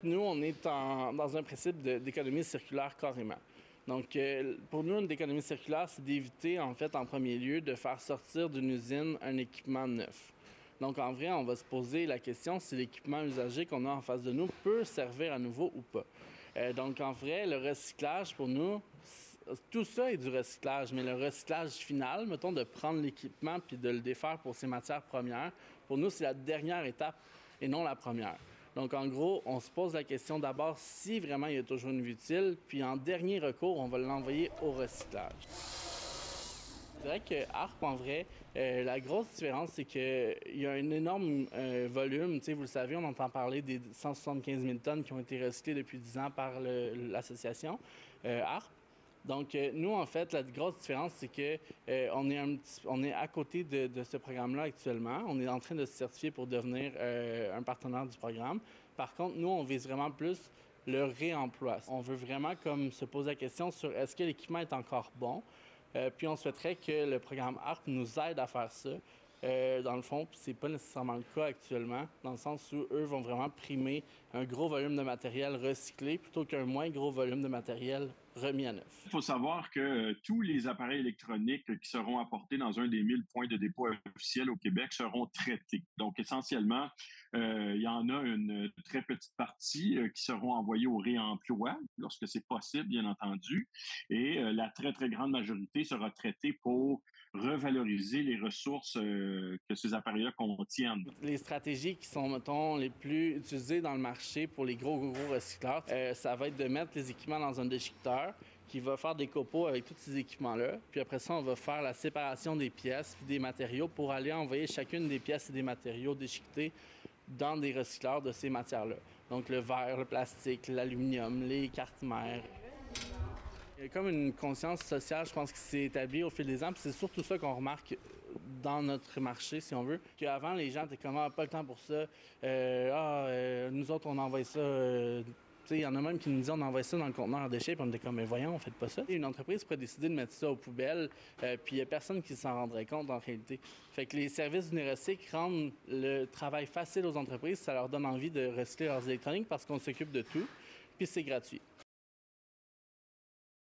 Nous, on est dans un principe d'économie circulaire carrément. Donc, euh, pour nous, une économie circulaire, c'est d'éviter, en fait, en premier lieu, de faire sortir d'une usine un équipement neuf. Donc, en vrai, on va se poser la question si l'équipement usagé qu'on a en face de nous peut servir à nouveau ou pas. Euh, donc, en vrai, le recyclage, pour nous, tout ça est du recyclage, mais le recyclage final, mettons, de prendre l'équipement puis de le défaire pour ses matières premières, pour nous, c'est la dernière étape et non la première. Donc, en gros, on se pose la question d'abord si vraiment il y a toujours une vie utile, puis en dernier recours, on va l'envoyer au recyclage. C'est vrai que ARP, en vrai, euh, la grosse différence, c'est qu'il y a un énorme euh, volume. vous le savez, on entend parler des 175 000 tonnes qui ont été recyclées depuis 10 ans par l'association euh, ARP. Donc, euh, nous, en fait, la grosse différence, c'est que euh, on, est est à côté de, ce programme-là actuellement. On est en train de se certifier pour devenir euh, un partenaire du programme. Par contre, nous, on vise vraiment plus le réemploi. On veut vraiment comme se poser la question sur est-ce que l'équipement est encore bon? puis on souhaiterait que le programme ARP nous aide à faire ça. Dans le fond, c'est pas nécessairement le cas actuellement, dans le sens où eux vont vraiment primer un gros volume de matériel recyclé plutôt qu'un moins gros volume de matériel remis à neuf. Il faut savoir que euh, tous les appareils électroniques qui seront apportés dans un des 1000 points de dépôt officiels au Québec seront traités. Donc, essentiellement, euh, il y en a une très petite partie qui seront envoyés au réemploi, lorsque c'est possible, bien entendu, et la très, très grande majorité sera traitée pour revaloriser les ressources euh, que ces appareils-là contiennent. Les stratégies qui sont, mettons, les plus utilisées dans le marché pour les gros, gros recycleurs, euh, ça va être de mettre les équipements dans un déchiqueteur qui va faire des copeaux avec tous ces équipements-là. Puis après ça, on va faire la séparation des pièces puis des matériaux pour aller envoyer chacune des pièces et des matériaux déchiquetés dans des recycleurs de ces matières-là. Donc le verre, le plastique, l'aluminium, les cartes mères. Il y a comme une conscience sociale, je pense, qui s'est établie au fil des ans. c'est surtout ça qu'on remarque dans notre marché, si on veut. Qu'avant, les gens étaient comme ah, pas le temps pour ça. Euh, ah, euh, nous autres, on envoie ça. Euh, il y en a même qui nous disent on envoie ça dans le conteneur à déchets, puis on était comme, mais voyons, on fait pas ça. Une entreprise pourrait décider de mettre ça aux poubelles, puis il n'y a personne qui s'en rendrait compte en réalité. Fait que les services du rendent le travail facile aux entreprises, ça leur donne envie de recycler leurs électroniques parce qu'on s'occupe de tout, puis c'est gratuit.